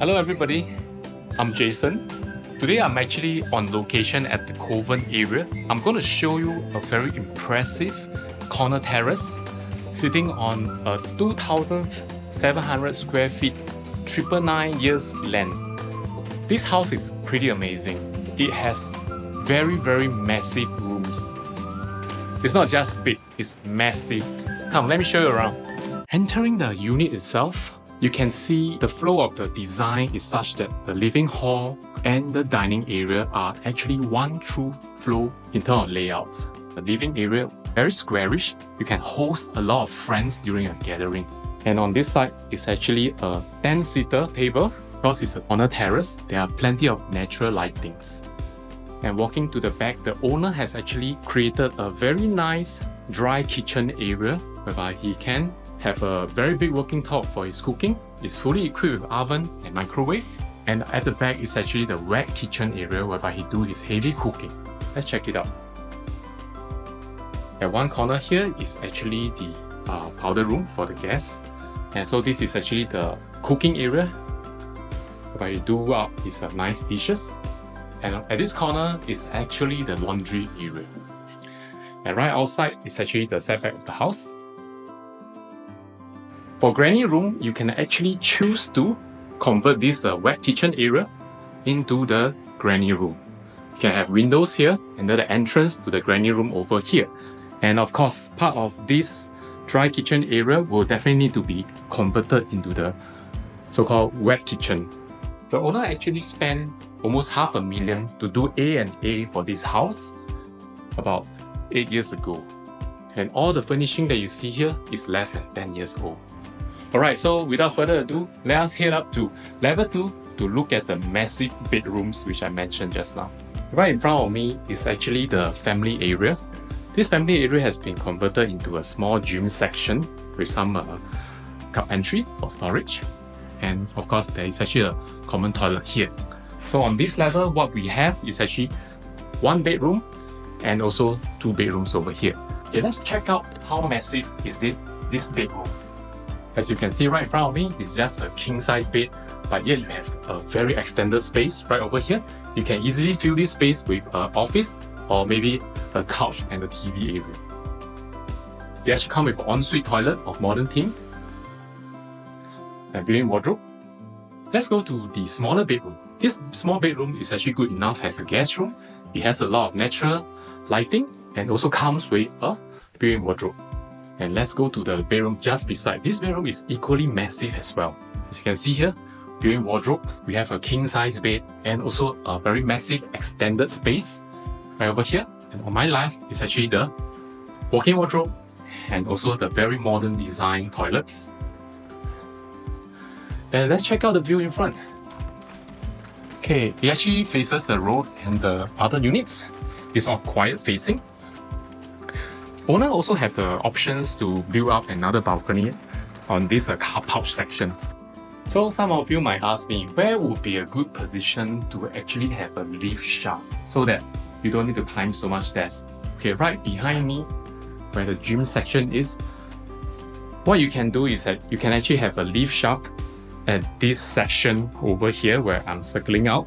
Hello everybody, I'm Jason. Today I'm actually on location at the Kovan area. I'm going to show you a very impressive corner terrace sitting on a 2,700 square feet, triple nine years land. This house is pretty amazing. It has very very massive rooms. It's not just big, it's massive. Come, let me show you around. Entering the unit itself, you can see the flow of the design is such that the living hall and the dining area are actually one true flow in terms of layouts. The living area, very squarish, you can host a lot of friends during a gathering. And on this side is actually a 10-seater table. Because it's on a terrace, there are plenty of natural lightings. And walking to the back, the owner has actually created a very nice dry kitchen area whereby he can have a very big working top for his cooking. It's fully equipped with oven and microwave. And at the back is actually the wet kitchen area whereby he do his heavy cooking. Let's check it out. At one corner here is actually the uh, powder room for the guests. And so this is actually the cooking area whereby you do up his uh, nice dishes. And at this corner is actually the laundry area. And right outside is actually the setback of the house. For granny room, you can actually choose to convert this uh, wet kitchen area into the granny room. You can have windows here and then the entrance to the granny room over here. And of course, part of this dry kitchen area will definitely need to be converted into the so-called wet kitchen. The owner actually spent almost half a million to do A and A for this house about 8 years ago. And all the furnishing that you see here is less than 10 years old. Alright, so without further ado, let us head up to level 2 to look at the massive bedrooms which I mentioned just now. Right in front of me is actually the family area. This family area has been converted into a small gym section with some uh, cup entry for storage. And of course, there is actually a common toilet here. So on this level, what we have is actually one bedroom and also two bedrooms over here. Okay, let's check out how massive is this, this bedroom. As you can see right in front of me, it's just a king size bed, but yet you have a very extended space right over here. You can easily fill this space with an office or maybe a couch and a TV area. They actually come with an ensuite toilet of modern theme and built-in wardrobe. Let's go to the smaller bedroom. This small bedroom is actually good enough as a guest room. It has a lot of natural lighting and also comes with a built-in wardrobe. And let's go to the bedroom just beside. This bedroom is equally massive as well. As you can see here, built-in wardrobe, we have a king-size bed and also a very massive extended space right over here. And on my left is actually the walk-in wardrobe and also the very modern design toilets. And let's check out the view in front. Okay, it actually faces the road and the other units. It's all quiet facing Owner also have the options to build up another balcony on this uh, car pouch section. So some of you might ask me, where would be a good position to actually have a lift shaft so that you don't need to climb so much stairs? Okay, right behind me, where the gym section is, what you can do is that you can actually have a lift shaft at this section over here where I'm circling out,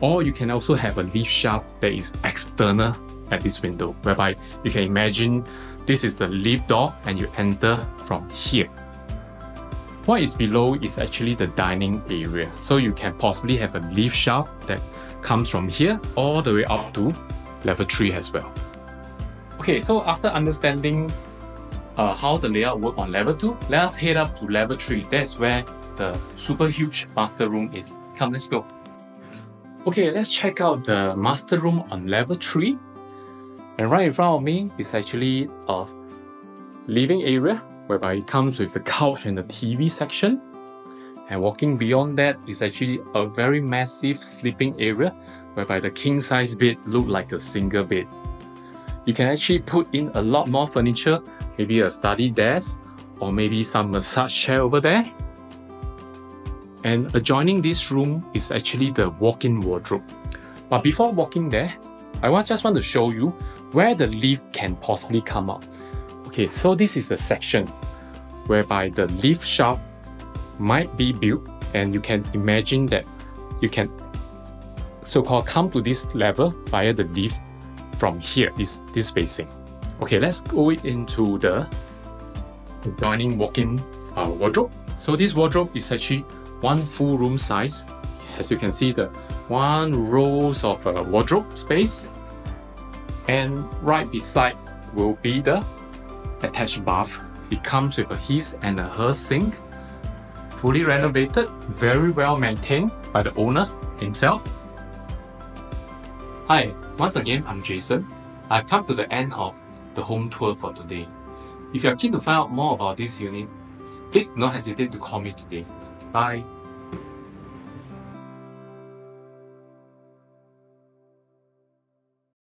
or you can also have a lift shaft that is external at this window, whereby you can imagine this is the lift door and you enter from here. What is below is actually the dining area. So you can possibly have a lift shaft that comes from here all the way up to level 3 as well. Okay, so after understanding uh, how the layout work on level 2, let us head up to level 3. That's where the super huge master room is. Come, let's go. Okay, let's check out the master room on level 3. And right in front of me is actually a living area whereby it comes with the couch and the TV section. And walking beyond that is actually a very massive sleeping area whereby the king size bed look like a single bed. You can actually put in a lot more furniture, maybe a study desk or maybe some massage chair over there. And adjoining this room is actually the walk-in wardrobe. But before walking there, I just want to show you where the leaf can possibly come up. Okay, so this is the section whereby the leaf shaft might be built and you can imagine that you can so-called come to this level via the leaf from here, this, this spacing. Okay, let's go into the dining walk-in uh, wardrobe. So this wardrobe is actually one full room size. As you can see, the one rows of uh, wardrobe space, and right beside will be the attached bath. It comes with a his and a her sink, fully renovated, very well maintained by the owner himself. Hi, once again, I'm Jason. I've come to the end of the home tour for today. If you're keen to find out more about this unit, please do not hesitate to call me today. Bye.